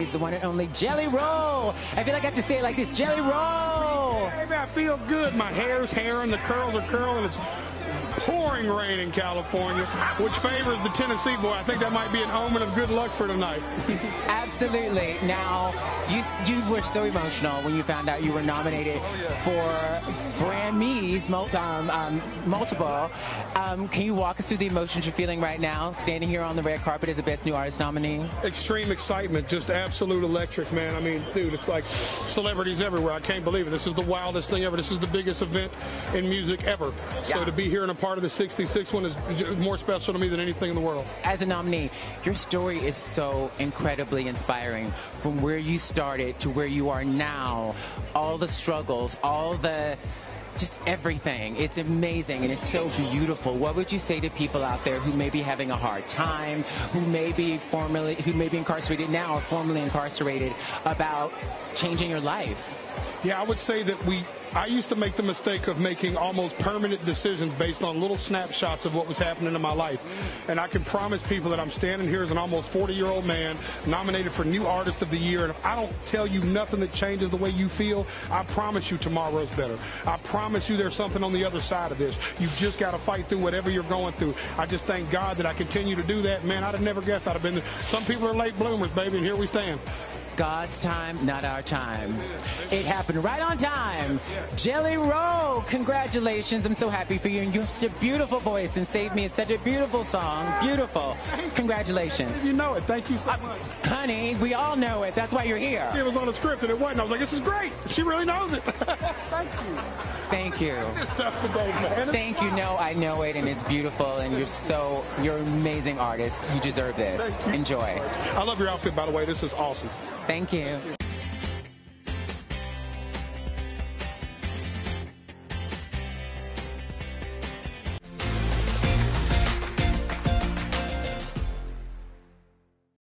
It's the one and only Jelly Roll. I feel like I have to it like this, Jelly Roll. Baby, I feel good. My hair's hair and the curls are curling. It's pouring rain in California, which favors the Tennessee boy. I think that might be an omen of good luck for tonight. Absolutely. Now, you you were so emotional when you found out you were nominated for Grammys, mul- um, um, multiple. Um, can you walk us through the emotions you're feeling right now, standing here on the red carpet as the Best New Artist nominee? Extreme excitement, just absolute electric, man. I mean, dude, it's like celebrities everywhere. I can't believe it. This is the wildest thing ever. This is the biggest event in music ever. So to be here and a part of the 66 one is more special to me than anything in the world. As a nominee, your story is so incredibly inspiring. From where you started to where you are now, all the struggles, all the just everything. It's amazing and it's so beautiful. What would you say to people out there who may be having a hard time, who may be formerly who may be incarcerated now or formerly incarcerated about changing your life? Yeah, I would say that we. I used to make the mistake of making almost permanent decisions based on little snapshots of what was happening in my life. And I can promise people that I'm standing here as an almost 40 year old man, nominated for New Artist of the Year. And if I don't tell you nothing that changes the way you feel, I promise you tomorrow's better. I promise you there's something on the other side of this. You've just got to fight through whatever you're going through. I just thank God that I continue to do that. Man, I'd have never guessed I'd have been there. Some people are late bloomers, baby, and here we stand. God's time, not our time. It happened right on time. Jelly Roll, congratulations. I'm so happy for you. And you have such a beautiful voice and Save Me. It's such a beautiful song. Beautiful. Congratulations. You know it. Thank you so much. Honey, we all know it. That's why you're here. It was on the script and it wasn't. I was like, this is great. She really knows it. Thank you. Thank you. Stuff today. Thank you. No, I know it and it's beautiful and you're so, you're an amazing artist. You deserve this. Enjoy. I love your outfit, by the way. This is awesome. Thank you.